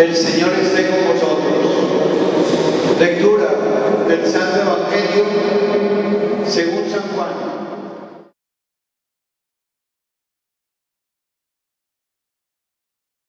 El Señor esté con vosotros. Lectura del Santo Evangelio según San Juan.